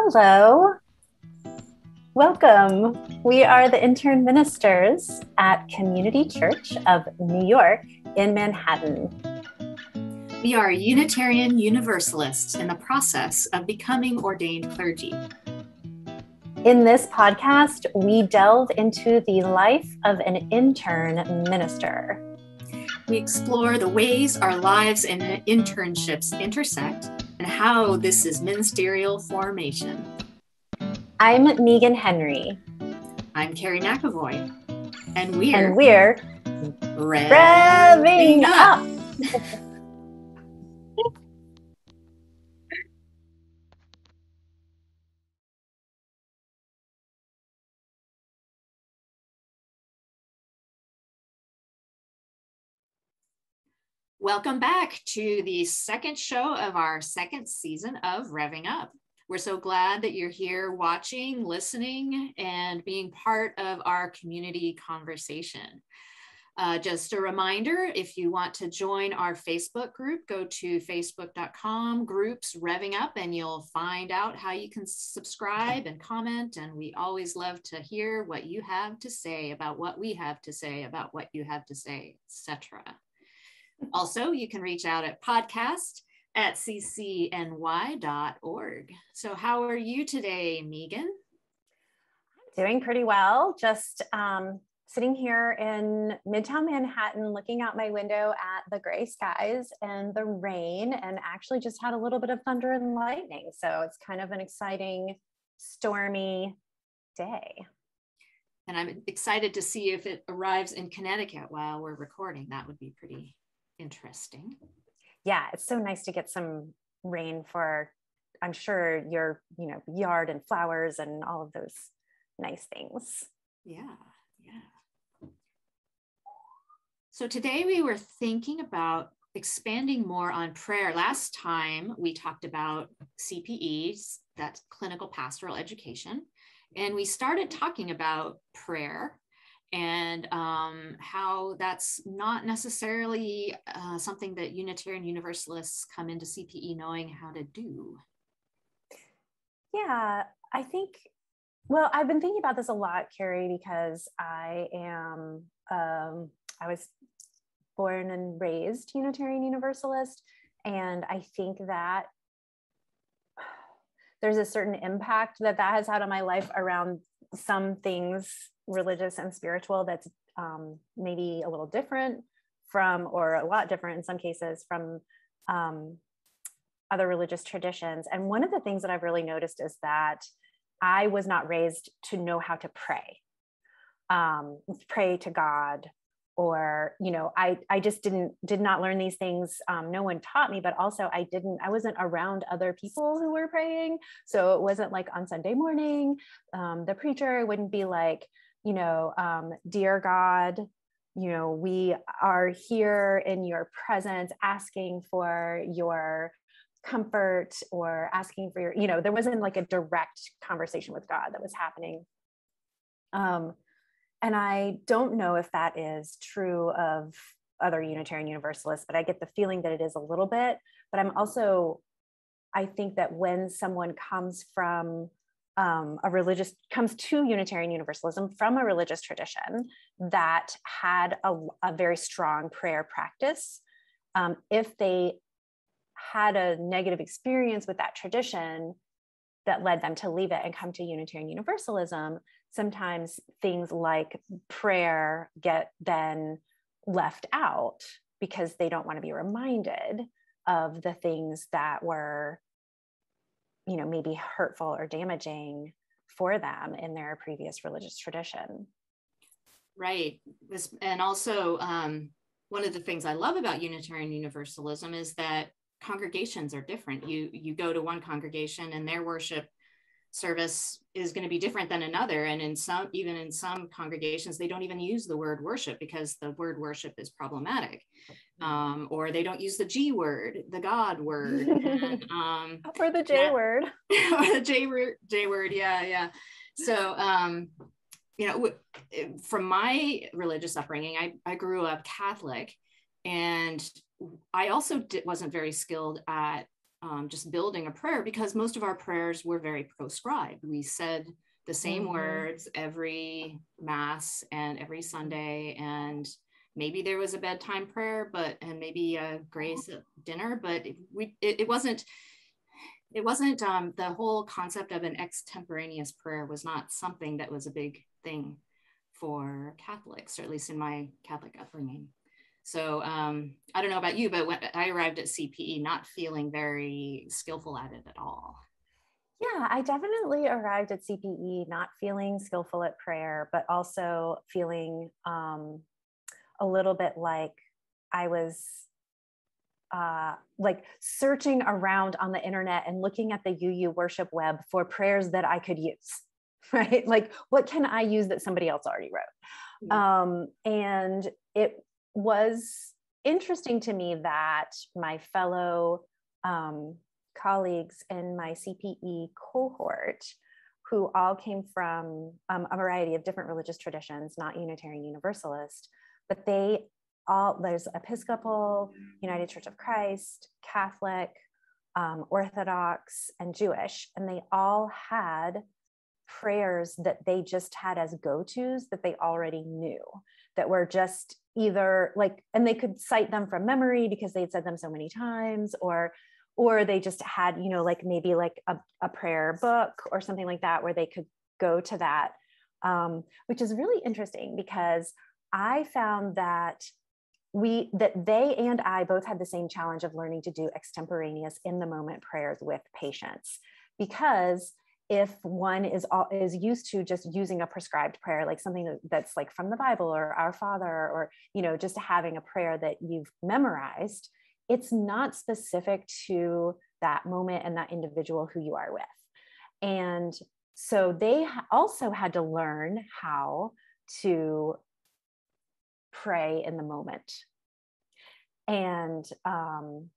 Hello. Welcome. We are the intern ministers at Community Church of New York in Manhattan. We are Unitarian Universalists in the process of becoming ordained clergy. In this podcast, we delve into the life of an intern minister. We explore the ways our lives and internships intersect how this is ministerial formation. I'm Meagan Henry. I'm Carrie McAvoy. And we're, and we're revving, revving up. up. Welcome back to the second show of our second season of Revving Up. We're so glad that you're here watching, listening, and being part of our community conversation. Uh, just a reminder if you want to join our Facebook group, go to facebook.com groups revving up and you'll find out how you can subscribe and comment. And we always love to hear what you have to say about what we have to say about what you have to say, etc. Also, you can reach out at podcast at ccny.org. So, how are you today, Meagan? I'm doing pretty well. Just um, sitting here in Midtown Manhattan, looking out my window at the gray skies and the rain, and actually just had a little bit of thunder and lightning. So, it's kind of an exciting, stormy day. And I'm excited to see if it arrives in Connecticut while we're recording. That would be pretty interesting. Yeah, it's so nice to get some rain for I'm sure your, you know, yard and flowers and all of those nice things. Yeah, yeah. So today we were thinking about expanding more on prayer. Last time we talked about CPEs, that's clinical pastoral education, and we started talking about prayer and um, how that's not necessarily uh, something that Unitarian Universalists come into CPE knowing how to do. Yeah, I think, well, I've been thinking about this a lot, Carrie, because I am, um, I was born and raised Unitarian Universalist. And I think that there's a certain impact that that has had on my life around some things religious and spiritual that's um, maybe a little different from, or a lot different in some cases, from um, other religious traditions. And one of the things that I've really noticed is that I was not raised to know how to pray, um, pray to God, or you know, I I just didn't did not learn these things. Um, no one taught me, but also I didn't I wasn't around other people who were praying, so it wasn't like on Sunday morning. Um, the preacher wouldn't be like, you know, um, dear God, you know, we are here in your presence asking for your comfort or asking for your, you know, there wasn't like a direct conversation with God that was happening. Um, and I don't know if that is true of other Unitarian Universalists, but I get the feeling that it is a little bit. But I'm also, I think that when someone comes from um, a religious comes to Unitarian Universalism from a religious tradition that had a, a very strong prayer practice. Um, if they had a negative experience with that tradition that led them to leave it and come to Unitarian Universalism, sometimes things like prayer get then left out because they don't want to be reminded of the things that were you know maybe hurtful or damaging for them in their previous religious tradition. Right. This, and also um, one of the things i love about unitarian universalism is that congregations are different. You you go to one congregation and their worship service is going to be different than another. And in some even in some congregations they don't even use the word worship because the word worship is problematic. Um, or they don't use the g word the god word and, um, or the j yeah. word or the j word j word yeah yeah so um, you know from my religious upbringing i, I grew up catholic and i also did, wasn't very skilled at um, just building a prayer because most of our prayers were very proscribed. We said the same mm-hmm. words every mass and every Sunday, and maybe there was a bedtime prayer, but and maybe a grace dinner, but we it, it wasn't it wasn't um, the whole concept of an extemporaneous prayer was not something that was a big thing for Catholics, or at least in my Catholic upbringing. So um, I don't know about you, but when I arrived at CPE not feeling very skillful at it at all. Yeah, I definitely arrived at CPE not feeling skillful at prayer, but also feeling um, a little bit like I was uh, like searching around on the internet and looking at the UU worship web for prayers that I could use, right? Like, what can I use that somebody else already wrote? Um, and it was interesting to me that my fellow um, colleagues in my CPE cohort, who all came from um, a variety of different religious traditions, not Unitarian Universalist, but they all, there's Episcopal, United Church of Christ, Catholic, um, Orthodox, and Jewish, and they all had prayers that they just had as go tos that they already knew that were just either like and they could cite them from memory because they'd said them so many times or or they just had you know like maybe like a, a prayer book or something like that where they could go to that um, which is really interesting because i found that we that they and i both had the same challenge of learning to do extemporaneous in the moment prayers with patients. Because if one is all, is used to just using a prescribed prayer like something that's like from the bible or our father or you know just having a prayer that you've memorized it's not specific to that moment and that individual who you are with. And so they also had to learn how to pray in the moment and um,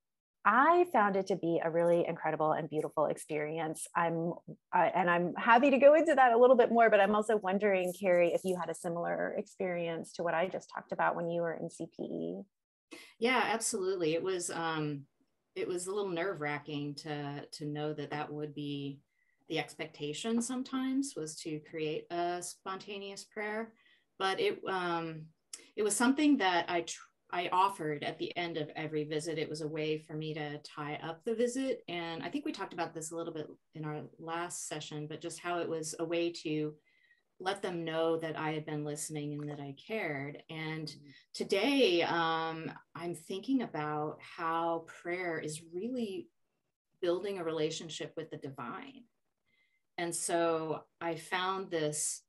I found it to be a really incredible and beautiful experience. I'm and I'm happy to go into that a little bit more, but I'm also wondering, Carrie, if you had a similar experience to what I just talked about when you were in CPE. Yeah, absolutely. It was um, it was a little nerve wracking to to know that that would be the expectation. Sometimes was to create a spontaneous prayer, but it um, it was something that I. Tr- I offered at the end of every visit. It was a way for me to tie up the visit. And I think we talked about this a little bit in our last session, but just how it was a way to let them know that I had been listening and that I cared. And today, um, I'm thinking about how prayer is really building a relationship with the divine. And so I found this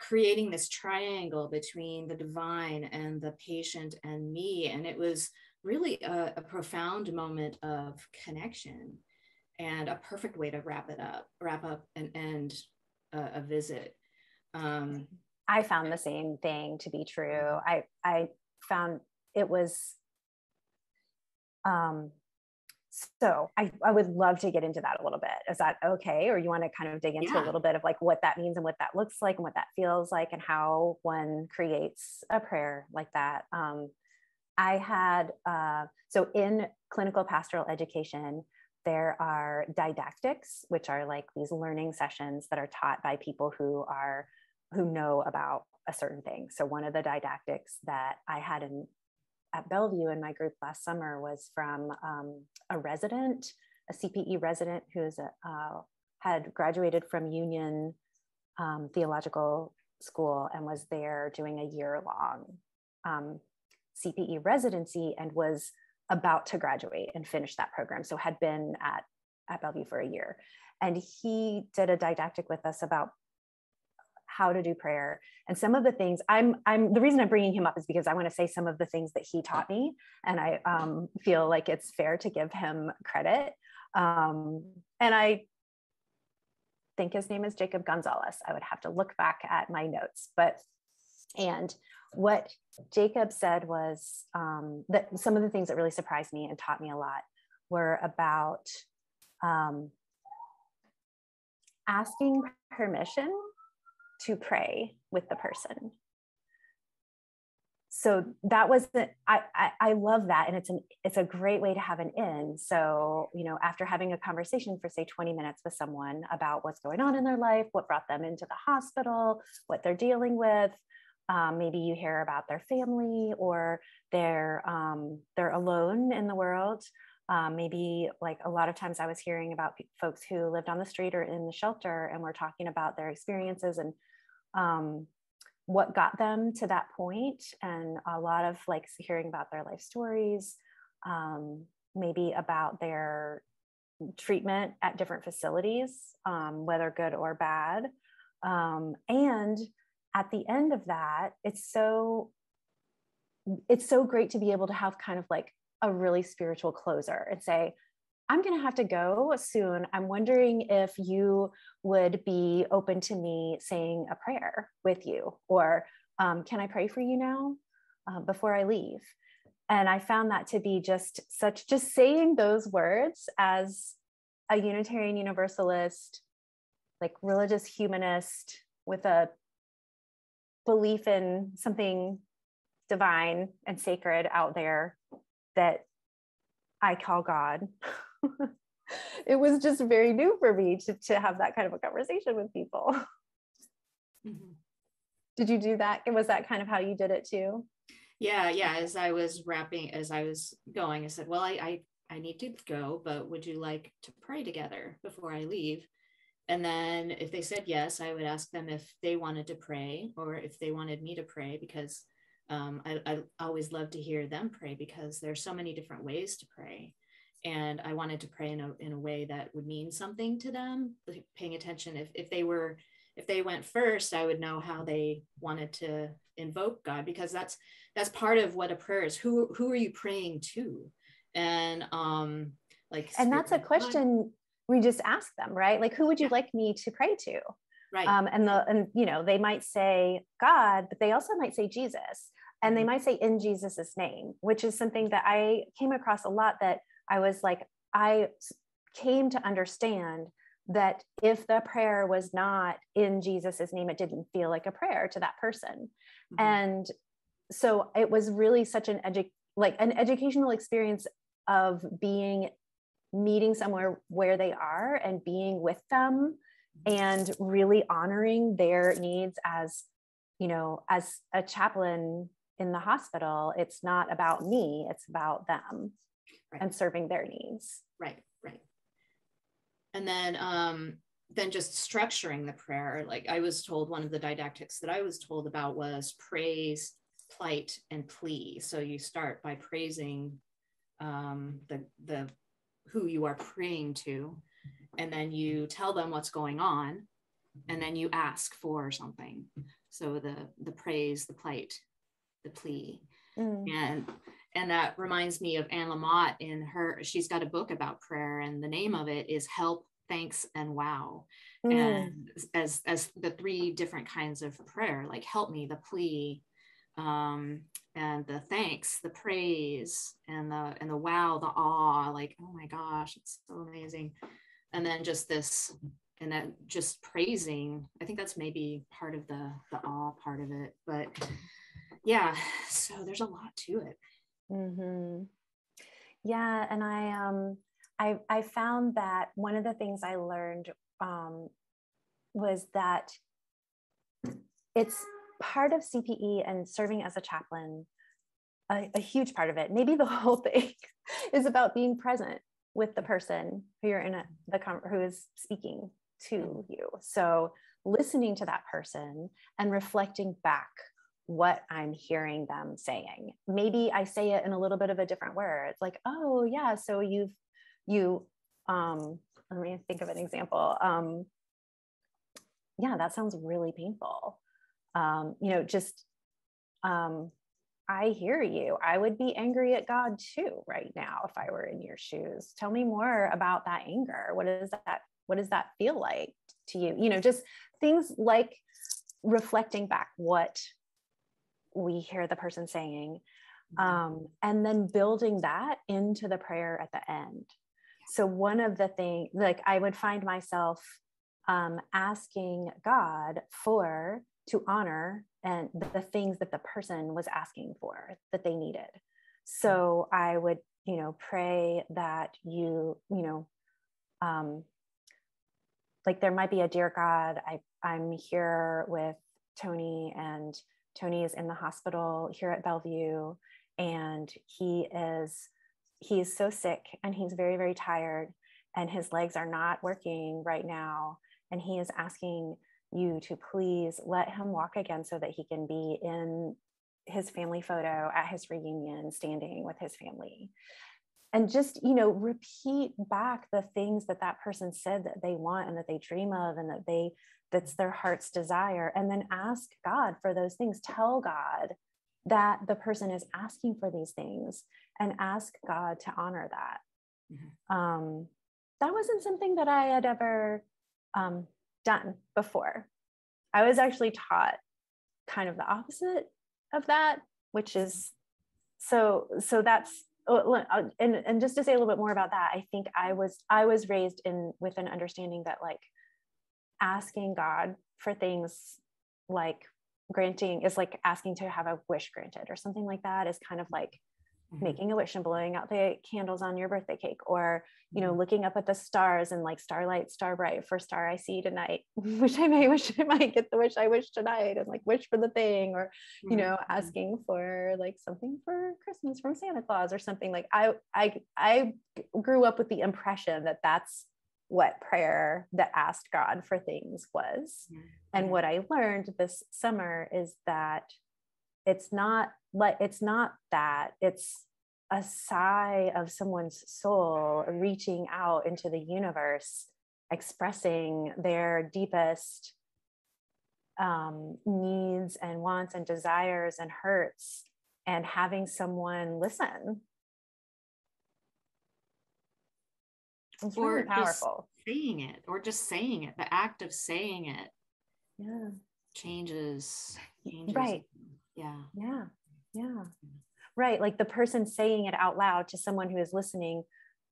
creating this triangle between the divine and the patient and me. And it was really a, a profound moment of connection and a perfect way to wrap it up, wrap up and end a, a visit. Um, I found the same thing to be true. I, I found it was um, so I, I would love to get into that a little bit. Is that okay? Or you want to kind of dig into yeah. a little bit of like what that means and what that looks like and what that feels like and how one creates a prayer like that. Um, I had, uh, so in clinical pastoral education, there are didactics, which are like these learning sessions that are taught by people who are, who know about a certain thing. So one of the didactics that I had in at Bellevue in my group last summer was from um, a resident, a CPE resident who's a, uh, had graduated from Union um, Theological School and was there doing a year long um, CPE residency and was about to graduate and finish that program. So had been at, at Bellevue for a year. And he did a didactic with us about how to do prayer. And some of the things i'm i'm the reason i'm bringing him up is because i want to say some of the things that he taught me and i um, feel like it's fair to give him credit. Um, and i think his name is jacob gonzalez. I would have to look back at my notes but and what jacob said was um, that some of the things that really surprised me and taught me a lot were about um, asking permission to pray with the person. so that was the I, I, I love that and it's an it's a great way to have an in so you know after having a conversation for say 20 minutes with someone about what's going on in their life what brought them into the hospital what they're dealing with um, maybe you hear about their family or they're um, they're alone in the world um, maybe like a lot of times i was hearing about folks who lived on the street or in the shelter and we're talking about their experiences and um, what got them to that point and a lot of like hearing about their life stories um, maybe about their treatment at different facilities um, whether good or bad. Um, and at the end of that it's so it's so great to be able to have kind of like a really spiritual closer and say I'm going to have to go soon. I'm wondering if you would be open to me saying a prayer with you, or um, can I pray for you now uh, before I leave? And I found that to be just such, just saying those words as a Unitarian Universalist, like religious humanist with a belief in something divine and sacred out there that I call God. it was just very new for me to, to have that kind of a conversation with people. Mm-hmm. Did you do that? And was that kind of how you did it too? Yeah, yeah. As I was wrapping, as I was going, I said, Well, I, I, I need to go, but would you like to pray together before I leave? And then if they said yes, I would ask them if they wanted to pray or if they wanted me to pray because um, I, I always love to hear them pray because there's so many different ways to pray and I wanted to pray in a, in a way that would mean something to them, paying attention. If, if they were, if they went first, I would know how they wanted to invoke God because that's, that's part of what a prayer is. Who, who are you praying to? And, um, like, and that's a question God. we just ask them, right? Like, who would you yeah. like me to pray to? Right. Um, and the, and, you know, they might say God, but they also might say Jesus and they mm-hmm. might say in Jesus's name, which is something that I came across a lot that I was like, I came to understand that if the prayer was not in Jesus's name, it didn't feel like a prayer to that person. Mm-hmm. And so it was really such an edu- like an educational experience of being meeting somewhere where they are and being with them and really honoring their needs as you know as a chaplain in the hospital it's not about me it's about them right. and serving their needs. Right, right. And then um then just structuring the prayer. Like I was told one of the didactics that I was told about was praise, plight, and plea. So you start by praising um, the the who you are praying to, and then you tell them what's going on, and then you ask for something. So the the praise, the plight, the plea, mm. and and that reminds me of Anne Lamott in her she's got a book about prayer and the name of it is help thanks and wow. Mm. and as as the three different kinds of prayer like help me the plea um and the thanks the praise and the and the wow the awe like oh my gosh it's so amazing. And then just this and that just praising i think that's maybe part of the the awe part of it but yeah so there's a lot to it Mm-hmm. Yeah, and I um I I found that one of the things I learned um, was that it's part of CPE and serving as a chaplain. A, a huge part of it, maybe the whole thing, is about being present with the person who you're in a, the who is speaking to you. So listening to that person and reflecting back what I'm hearing them saying. Maybe I say it in a little bit of a different word. Like, oh yeah, so you've you um let me think of an example. Um yeah, that sounds really painful. Um, you know, just um I hear you. I would be angry at God too right now if I were in your shoes. Tell me more about that anger. What is that? What does that feel like to you? You know, just things like reflecting back what we hear the person saying mm-hmm. um, and then building that into the prayer at the end. So one of the things like i would find myself um, asking god for to honor and the things that the person was asking for that they needed. So i would you know pray that you you know um like there might be a dear god i i'm here with tony and tony is in the hospital here at bellevue and he is he is so sick and he's very very tired and his legs are not working right now and he is asking you to please let him walk again so that he can be in his family photo at his reunion standing with his family and just you know repeat back the things that that person said that they want and that they dream of and that they that's their heart's desire and then ask god for those things. Tell god that the person is asking for these things and ask god to honor that. Mm-hmm. um, that wasn't something that i had ever um, done before. I was actually taught kind of the opposite of that which is so so that's Oh, oh, and and just to say a little bit more about that i think i was i was raised in with an understanding that like asking god for things like granting is like asking to have a wish granted or something like that is kind of like. Making a wish and blowing out the candles on your birthday cake or you know mm-hmm. looking up at the stars and like starlight star bright first star i see tonight which i may wish i might get the wish i wish tonight and like wish for the thing or you know mm-hmm. asking for like something for christmas from santa claus or something like i i i grew up with the impression that that's what prayer that asked god for things was mm-hmm. and what i learned this summer is that it's not like it's not that it's a sigh of someone's soul reaching out into the universe expressing their deepest um, needs and wants and desires and hurts and having someone listen. It's or really powerful. saying it or just saying it the act of saying it yeah. changes, changes right. yeah. Yeah yeah right like the person saying it out loud to someone who is listening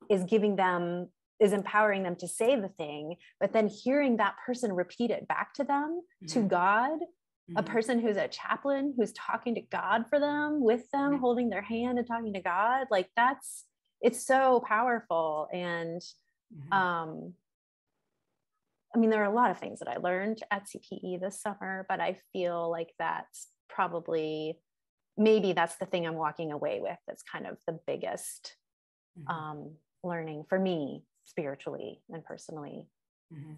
is giving them is empowering them to say the thing but then hearing that person repeat it back to them mm-hmm. to god mm-hmm. a person who's a chaplain who's talking to god for them with them mm-hmm. holding their hand and talking to god like that's it's so powerful and mm-hmm. um i mean there are a lot of things that i learned at cpe this summer but i feel like that's probably maybe that's the thing I'm walking away with that's kind of the biggest mm-hmm. um, learning for me spiritually and personally. Mm-hmm.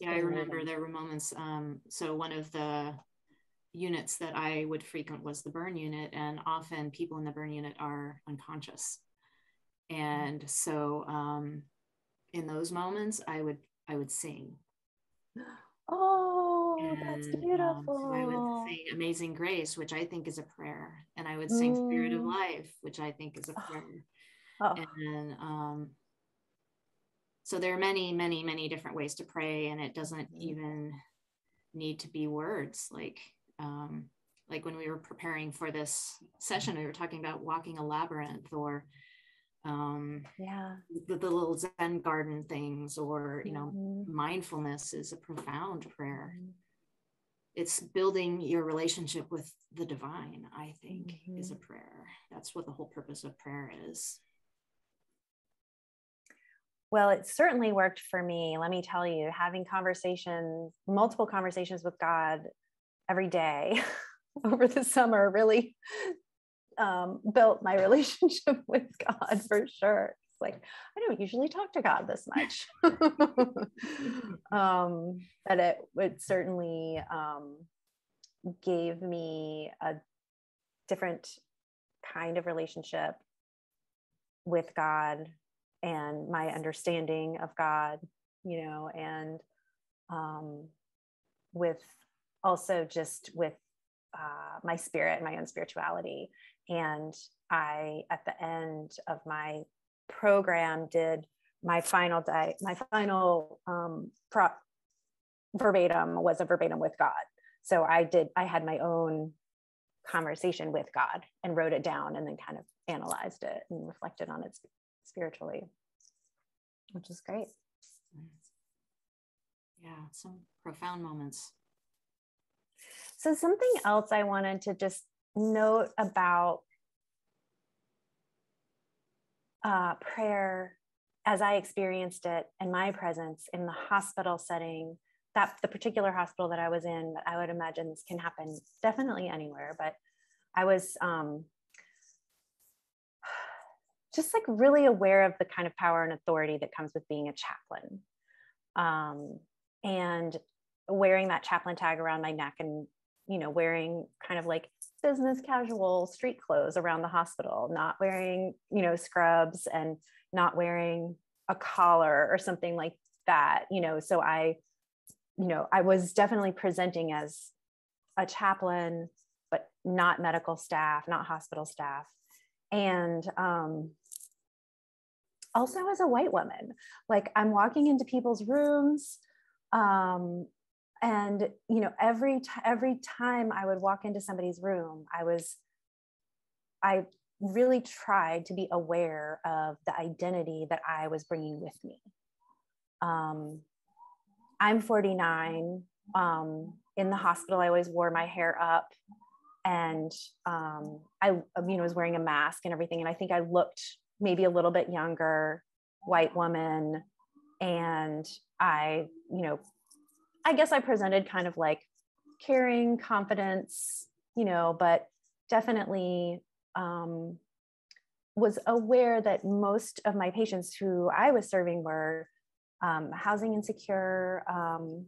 Yeah, I remember there were moments. Um, so one of the units that I would frequent was the burn unit, and often people in the burn unit are unconscious. And so um, in those moments, I would I would sing. Oh, and, that's beautiful. Um, so I would sing Amazing Grace, which I think is a prayer. And I would sing mm. Spirit of mm. Life, which I think is a prayer. Oh. And um, so there are many, many, many different ways to pray, and it doesn't mm. even need to be words. Like, um, like when we were preparing for this session, we were talking about walking a labyrinth or um yeah the, the little zen garden things or you know mm-hmm. mindfulness is a profound prayer mm-hmm. It's building your relationship with the divine i think mm-hmm. is a mm-hmm. prayer that's what the whole purpose of prayer is well it certainly worked for me let me tell you having conversations multiple conversations with god every day over the summer really um, built my relationship with God for sure. Like I don't usually talk to God this much, um, but it would certainly um, gave me a different kind of relationship with God and my understanding of God, you know, and um, with also just with uh, my spirit, my own spirituality. And I, at the end of my program, did my final day, my final um, pro- verbatim was a verbatim with God. So I did, I had my own conversation with God and wrote it down and then kind of analyzed it and reflected on it spiritually, which is great. Yeah, some profound moments. So, something else I wanted to just note about uh, prayer as I experienced it in my presence in the hospital setting, that the particular hospital that I was in, I would imagine this can happen definitely anywhere, but I was um, just like really aware of the kind of power and authority that comes with being a chaplain. Um, and wearing that chaplain tag around my neck and, you know, wearing kind of like business casual street clothes around the hospital, not wearing, you know, scrubs and not wearing a collar or something like that, you know. So I, you know, I was definitely presenting as a chaplain, but not medical staff, not hospital staff. And um, also as a white woman, like I'm walking into people's rooms. Um, and you know every t- every time i would walk into somebody's room i was i really tried to be aware of the identity that i was bringing with me. Um, i'm 49 um, in the hospital i always wore my hair up and um, i you know was wearing a mask and everything. And i think i looked maybe a little bit younger white woman and i you know I guess I presented kind of like caring, confidence, you know, but definitely um, was aware that most of my patients who I was serving were um, housing insecure, um,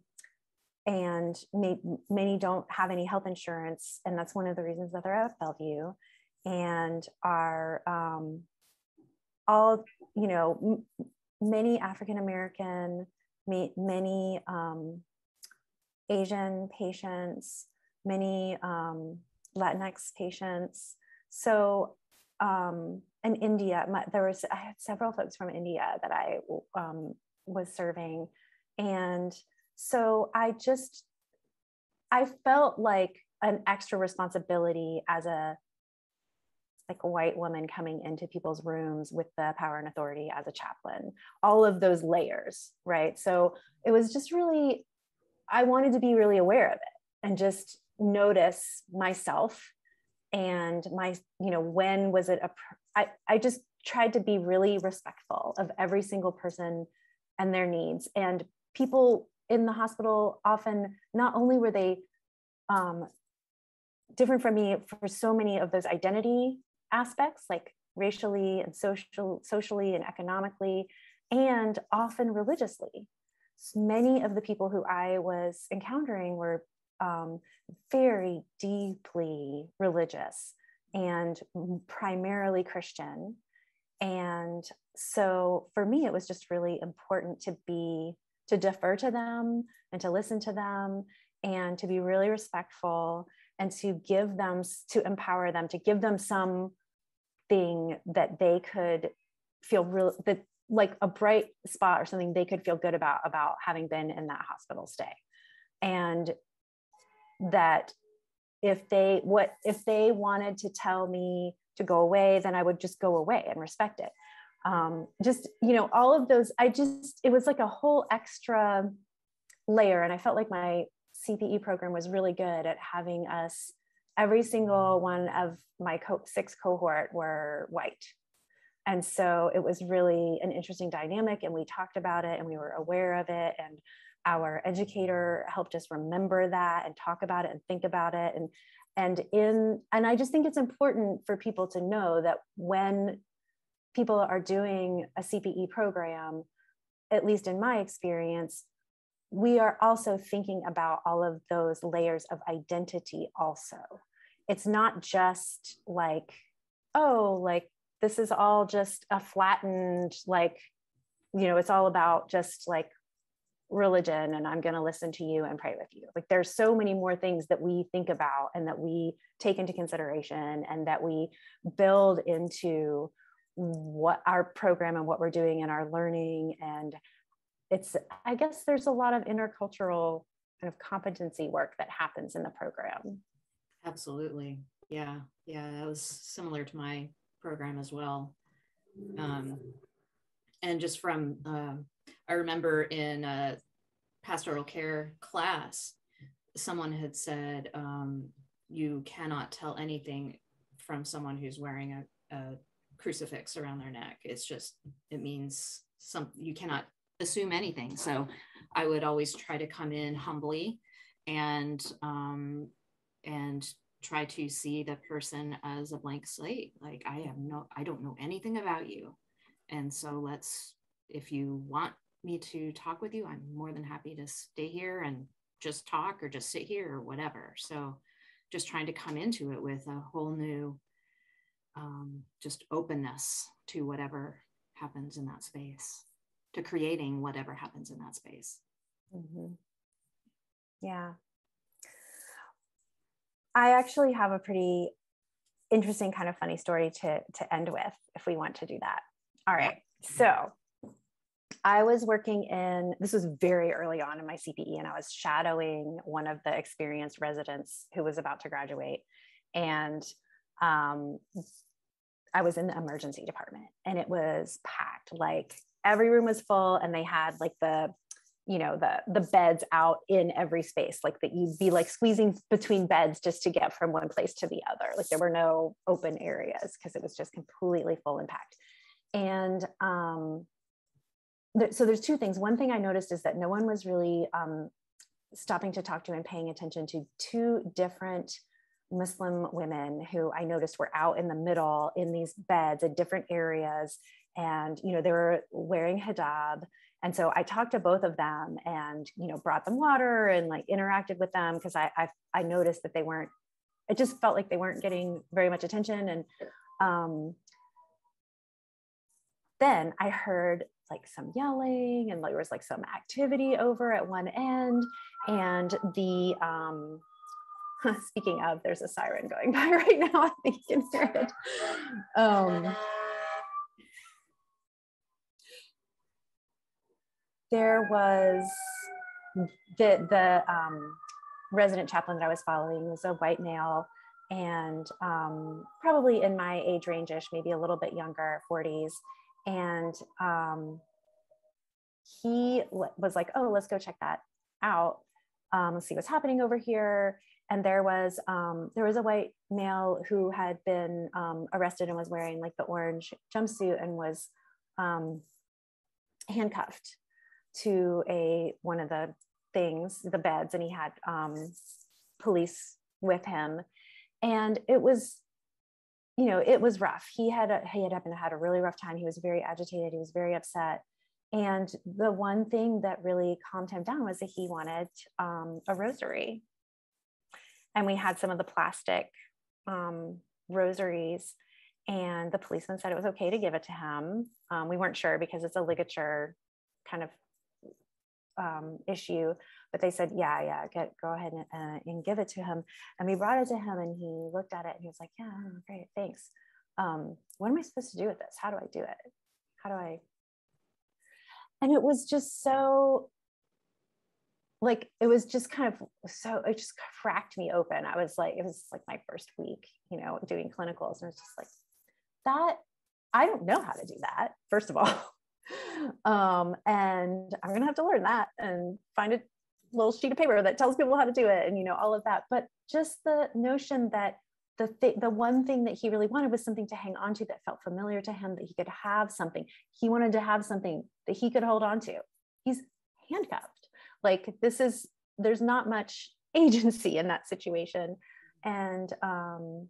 and may, many don't have any health insurance, and that's one of the reasons that they're at Bellevue, and are um, all you know m- many African American, many um, Asian patients, many um, Latinx patients. So, um, in India, my, there was I had several folks from India that I um, was serving, and so I just I felt like an extra responsibility as a like a white woman coming into people's rooms with the power and authority as a chaplain. All of those layers right? So it was just really I wanted to be really aware of it and just notice myself and my, you know, when was it a, I, I just tried to be really respectful of every single person and their needs. And people in the hospital often, not only were they um, different from me for so many of those identity aspects, like racially and social, socially and economically, and often religiously many of the people who I was encountering were um, very deeply religious and primarily Christian. And so for me, it was just really important to be, to defer to them and to listen to them and to be really respectful and to give them, to empower them, to give them some thing that they could feel real that like a bright spot or something they could feel good about about having been in that hospital stay. And that if they what if they wanted to tell me to go away then i would just go away and respect it. Um, just you know all of those i just it was like a whole extra layer. And i felt like my cpe program was really good at having us every single one of my co- six cohort were white and so it was really an interesting dynamic and we talked about it and we were aware of it and our educator helped us remember that and talk about it and think about it and and in and i just think it's important for people to know that when people are doing a cpe program at least in my experience we are also thinking about all of those layers of identity also. It's not just like oh like this is all just a flattened like you know it's all about just like religion and i'm going to listen to you and pray with you. Like there's so many more things that we think about and that we take into consideration and that we build into what our program and what we're doing and our learning. And it's i guess there's a lot of intercultural kind of competency work that happens in the program. Absolutely. Yeah. Yeah that was similar to my program as well. Um, and just from, uh, I remember in a pastoral care class, someone had said um, you cannot tell anything from someone who's wearing a, a crucifix around their neck. It's just it means some you cannot assume anything. So I would always try to come in humbly and um, and try to see the person as a blank slate. Like I have no, I don't know anything about you, and so let's. If you want me to talk with you, I'm more than happy to stay here and just talk or just sit here or whatever. So just trying to come into it with a whole new um, just openness to whatever happens in that space to creating whatever happens in that space mm-hmm. yeah i actually have a pretty interesting kind of funny story to to end with if we want to do that all right so I was working in, this was very early on in my CPE, and I was shadowing one of the experienced residents who was about to graduate. And um, I was in the emergency department and it was packed. Like every room was full, and they had like the, you know, the the beds out in every space, like that you'd be like squeezing between beds just to get from one place to the other. Like there were no open areas because it was just completely full packed. And um, so there's two things. One thing I noticed is that no one was really um, stopping to talk to and paying attention to two different Muslim women who I noticed were out in the middle in these beds in different areas. And, you know, they were wearing hijab. And so I talked to both of them and, you know, brought them water and like interacted with them because I, I, I noticed that they weren't, it just felt like they weren't getting very much attention. And um, then I heard like some yelling and there was like some activity over at one end and the um speaking of there's a siren going by right now i think you can hear it um there was the the um, resident chaplain that i was following was a white male and um, probably in my age range-ish maybe a little bit younger 40s and um, he was like oh let's go check that out. Um, let's see what's happening over here. And there was um, there was a white male who had been um, arrested and was wearing like the orange jumpsuit and was handcuffed to a one of the things the beds and he had um, police with him and it was you know, it was rough. He had a, he had had a really rough time. He was very agitated. He was very upset. And the one thing that really calmed him down was that he wanted um, a rosary. And we had some of the plastic um, rosaries, and the policeman said it was okay to give it to him. Um, we weren't sure because it's a ligature kind of um, issue, but they said, yeah, yeah, get, go ahead and, uh, and give it to him. And we brought it to him and he looked at it and he was like, yeah, great, thanks. Um, what am I supposed to do with this? How do I do it? How do I? And it was just so like it was just kind of so it just cracked me open. I was like, it was like my first week, you know, doing clinicals, and it's just like that. I don't know how to do that. First of all, um, and I'm gonna have to learn that and find a little sheet of paper that tells people how to do it and you know all of that. But just the notion that the th- the one thing that he really wanted was something to hang on to that felt familiar to him that he could have something. He wanted to have something that he could hold on to. He's handcuffed. Like this is there's not much agency in that situation. And um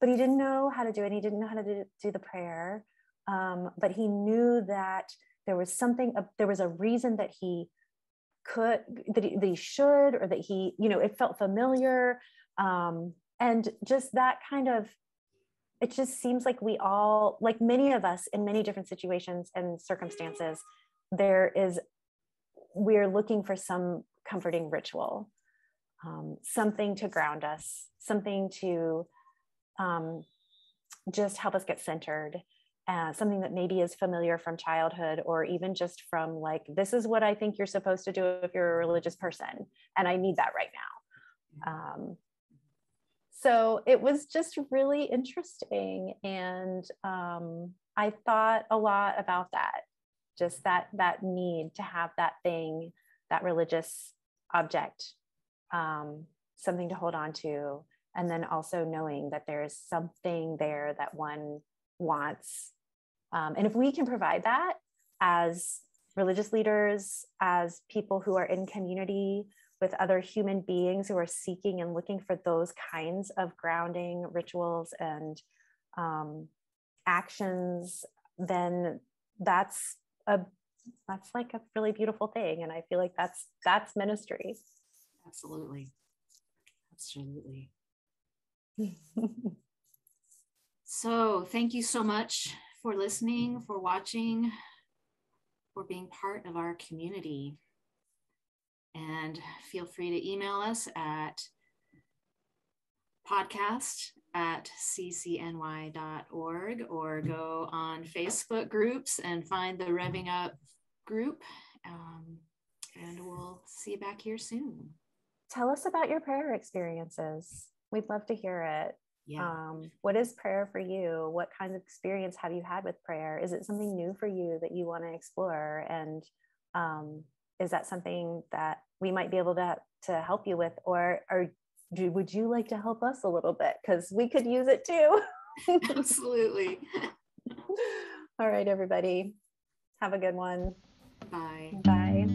but he didn't know how to do it. He didn't know how to do, do the prayer um, but he knew that there was something there was a reason that he could that he, that he should or that he you know it felt familiar. Um, and just that kind of it just seems like we all like many of us in many different situations and circumstances there is we're looking for some comforting ritual um, something to ground us something to um, just help us get centered uh, something that maybe is familiar from childhood or even just from like this is what i think you're supposed to do if you're a religious person and i need that right now um, so it was just really interesting and um, i thought a lot about that just that that need to have that thing that religious object um, something to hold on to. And then also knowing that there's something there that one wants. Um, and if we can provide that as religious leaders, as people who are in community with other human beings who are seeking and looking for those kinds of grounding rituals and um, actions, then that's a that's like a really beautiful thing. And i feel like that's that's ministry. Absolutely. Absolutely so thank you so much for listening for watching for being part of our community and feel free to email us at podcast at ccny.org or go on Facebook groups and find the Rev'ing Up group. Um, and we'll see you back here soon. Tell us about your prayer experiences. We'd love to hear it. Yeah. Um, what is prayer for you? What kinds of experience have you had with prayer? Is it something new for you that you want to explore? And um, is that something that we might be able to, to help you with? Or, or do, would you like to help us a little bit? Because we could use it too. Absolutely. All right, everybody. Have a good one. Bye. Bye.